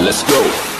Let's go.